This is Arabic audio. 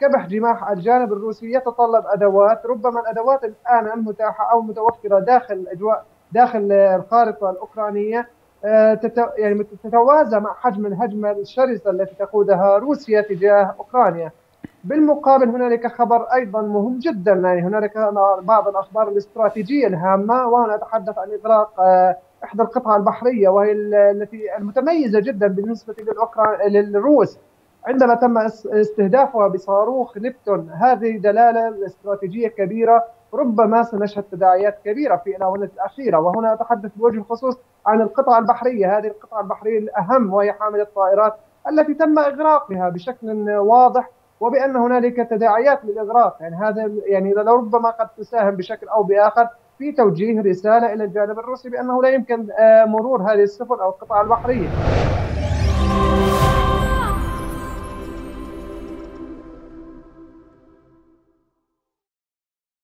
كبح جماح الجانب الروسي يتطلب أدوات ربما الأدوات الآن المتاحة أو متوفرة داخل الاجواء داخل الخارطة الأوكرانية آه، يعني تتوازى مع حجم الهجمة الشرسة التي تقودها روسيا تجاه أوكرانيا. بالمقابل هنالك خبر أيضا مهم جدا يعني هنالك بعض الأخبار الاستراتيجية الهامة وهنا أتحدث عن إغراق آه، إحدى القطع البحرية وهي التي المتميزة جدا بالنسبة للروس عندما تم استهدافها بصاروخ نبتون هذه دلالة استراتيجية كبيرة ربما سنشهد تداعيات كبيرة في الآونة الأخيرة. وهنا أتحدث بوجه الخصوص عن القطعه البحرية. هذه القطعه البحرية الأهم وهي حامله الطائرات التي تم إغراقها بشكل واضح وبأن هنالك تداعيات للإغراق. يعني هذا يعني لربما قد تساهم بشكل أو بآخر في توجيه رسالة إلى الجانب الروسي بأنه لا يمكن آه، مرور هذه السفن أو القطع البحرية.